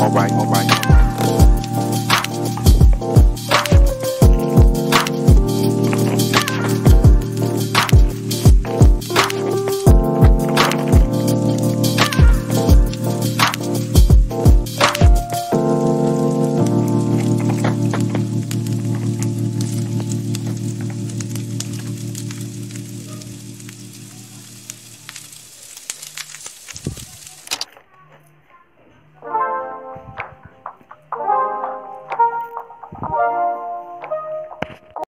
alright, alright.